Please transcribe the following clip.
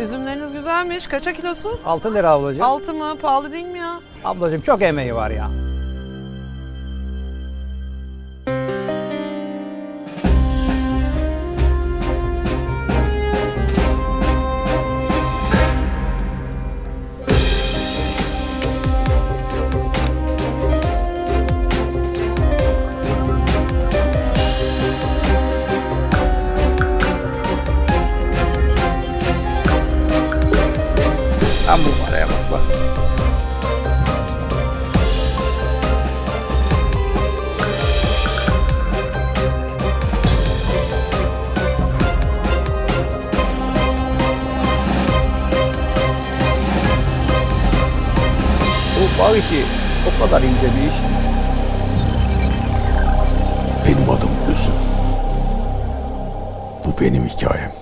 üzümleriniz güzelmiş. Kaça kilosu? 6 lira ablacığım. Altı mı? Pahalı değil mi ya? Ablacığım çok emeği var ya. Tam bu paraya bak. Bu bal işi o kadar ince bir iş. Benim adım Üzüm. Bu benim hikayem.